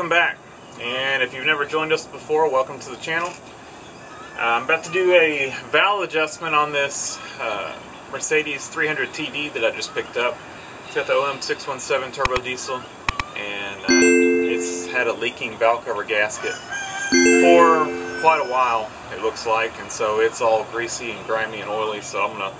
welcome back. And if you've never joined us before, welcome to the channel. Uh, I'm about to do a valve adjustment on this uh, Mercedes 300 TD that I just picked up. It's got the OM617 turbo diesel, and uh, it's had a leaking valve cover gasket for quite a while, it looks like, and so it's all greasy and grimy and oily. So I'm gonna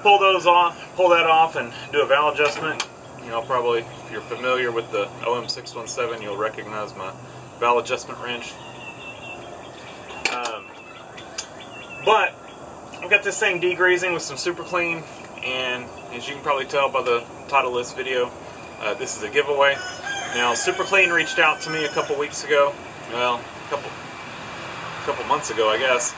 pull those off, pull that off, and do a valve adjustment you know, probably if you're familiar with the OM617, you'll recognize my valve adjustment wrench. Um, but I've got this thing degreasing with some super clean, and as you can probably tell by the title of this video, uh, this is a giveaway. Now, Super Clean reached out to me a couple weeks ago, well, a couple, a couple months ago, I guess,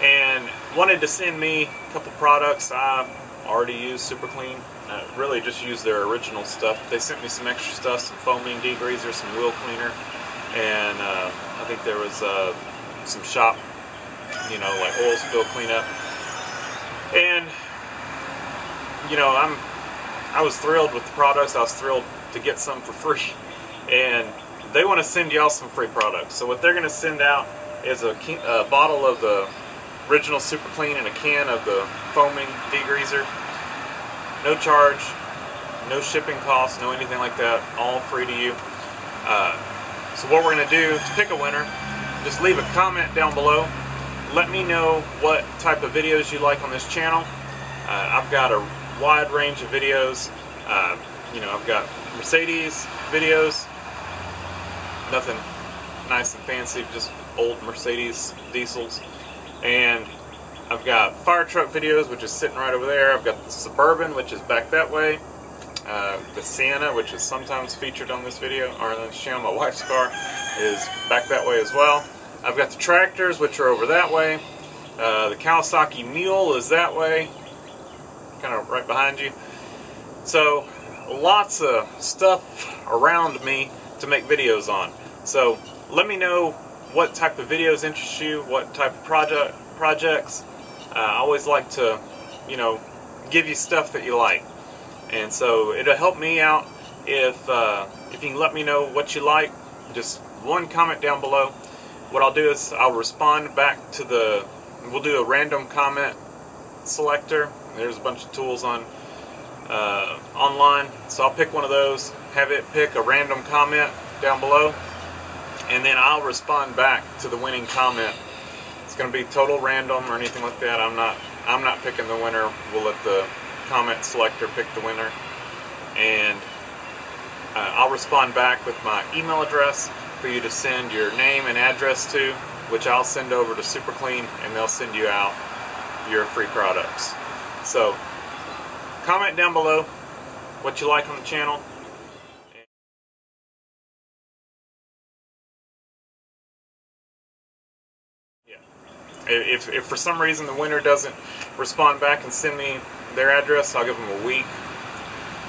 and wanted to send me a couple products. I already use Super Clean. Uh, really just use their original stuff. They sent me some extra stuff, some foaming degreaser, some wheel cleaner, and uh, I think there was uh, some shop, you know, like oil spill cleanup. And you know, I'm I was thrilled with the products. I was thrilled to get some for free, and they want to send y'all some free products. So what they're going to send out is a, a bottle of the original Super Clean and a can of the foaming degreaser. No charge, no shipping costs, no anything like that. All free to you. Uh, so what we're going to do to pick a winner, just leave a comment down below. Let me know what type of videos you like on this channel. Uh, I've got a wide range of videos. Uh, you know, I've got Mercedes videos, nothing nice and fancy, just old Mercedes diesels. And I've got fire truck videos, which is sitting right over there. I've got the Suburban, which is back that way. Uh, the Sienna, which is sometimes featured on this video, or on channel, my wife's car, is back that way as well. I've got the tractors, which are over that way. Uh, the Kawasaki Mule is that way, kind of right behind you. So, lots of stuff around me to make videos on. So, let me know what type of videos interest you, what type of project projects. Uh, I always like to, you know, give you stuff that you like, and so it'll help me out if uh, if you can let me know what you like. Just one comment down below. What I'll do is I'll respond back to the. We'll do a random comment selector. There's a bunch of tools on uh, online, so I'll pick one of those. Have it pick a random comment down below and then I'll respond back to the winning comment. Going to be total random or anything like that. I'm not I'm not picking the winner. We'll let the comment selector pick the winner, and uh, I'll respond back with my email address for you to send your name and address to, which I'll send over to Super Clean, and they'll send you out your free products. So comment down below what you like on the channel If, if for some reason the winner doesn't respond back and send me their address, I'll give them a week.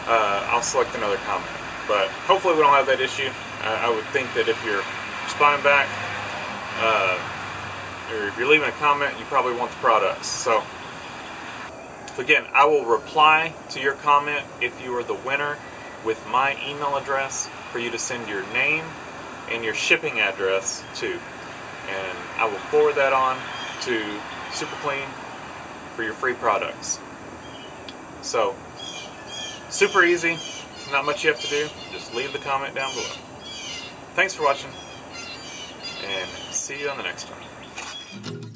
Uh, I'll select another comment. But hopefully we don't have that issue. Uh, I would think that if you're responding back, uh, or if you're leaving a comment, you probably want the products. So, again, I will reply to your comment if you are the winner with my email address for you to send your name and your shipping address to. And I will forward that on to Super Clean for your free products. So, super easy, not much you have to do, just leave the comment down below. Thanks for watching, and see you on the next one.